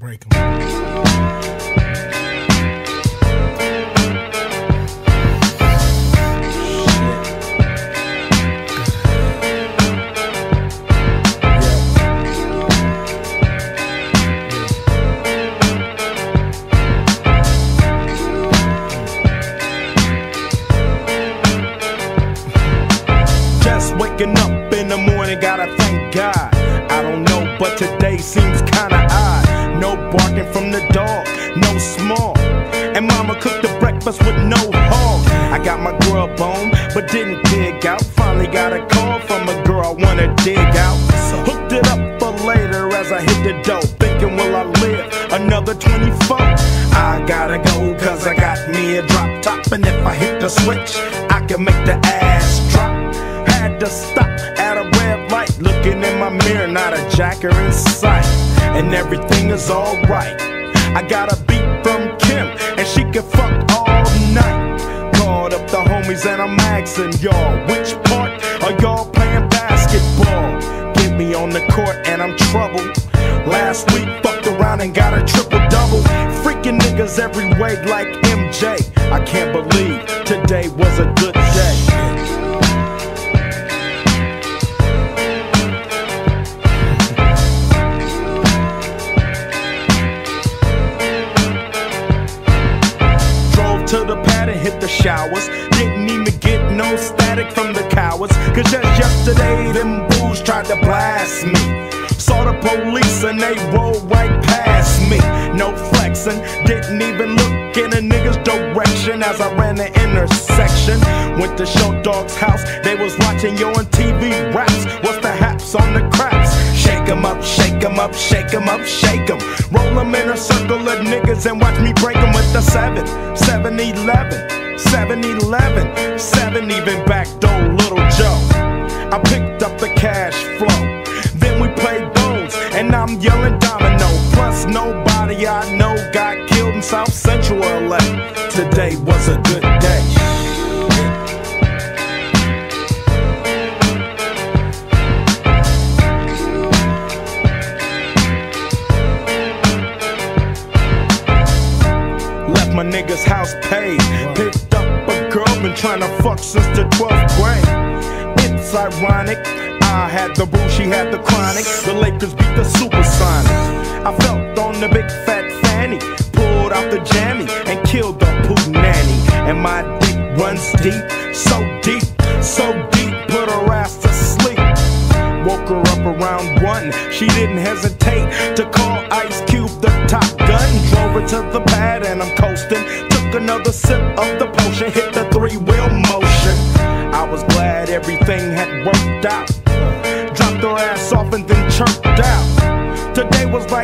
Break them. Just waking up in the morning, gotta thank God. I don't know, but today seems kinda barking from the dog, no small. And mama cooked the breakfast with no hog. I got my grub on, but didn't dig out. Finally got a call from a girl I wanna dig out. Hooked it up for later as I hit the dough. Thinking, will I live another 24? I gotta go, cause I got me a drop top. And if I hit the switch, I can make the ass drop. Had to stop at a red light, looking in my mirror, not a jacker in sight. And everything is alright. I got a beat from Kim, and she can fuck all night. Called up the homies, and I'm asking y'all, which part are y'all playing basketball? Get me on the court, and I'm troubled. Last week, fucked around and got a triple double. Freaking niggas every way like MJ. I can't believe today was a good day. Showers. Didn't even get no static from the cowards. Cause just yesterday, them bulls tried to blast me. Saw the police and they rolled right past me. No flexing, didn't even look in a nigga's direction as I ran the intersection. Went to Show Dog's house, they was watching yo on TV raps. What's the haps on the craps? Shake 'em up, shake 'em up, shake 'em up, shake 'em. Roll 'em in a circle of niggas and watch me break 'em with the 7, 7 11, 7 11, 7 even back door Little Joe. I picked up the cash flow. Then we played bones, and I'm yelling domino. Plus, nobody I know got killed in South Central LA. Today was a good day. My nigga's house paid. Picked trying to fuck since the 12th grade. It's ironic. I had the boo, she had the chronic. The Lakers beat the Supersonics. I felt on the big fat fanny. Pulled out the jammy and killed the poo nanny. And my dick runs deep, so deep, so deep. Put her ass to sleep. Woke her up around one. She didn't hesitate to call Ice Cube the top gun. Drove her to the pad and I'm coasting. Took another sip of the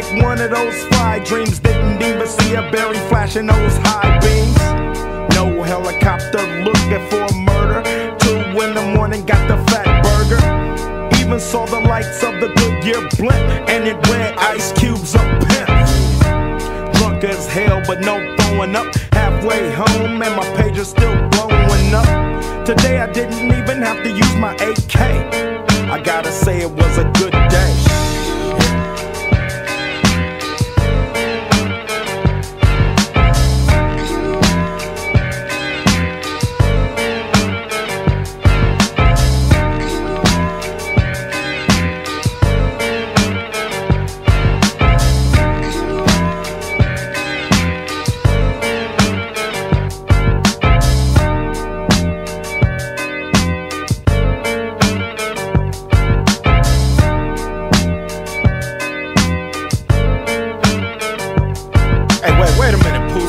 Like one of those fly dreams. Didn't even see a berry flashing those high beams. No helicopter looking for a murder. Two in the morning, got the fat burger. Even saw the lights of the Goodyear blimp, and it read Ice Cube's a pimp. Drunk as hell, but no throwing up. Halfway home, and my page is still blowing up. Today I didn't even have to use my AK. I gotta say it was a good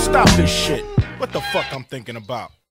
Stop this shit. What the fuck I'm thinking about?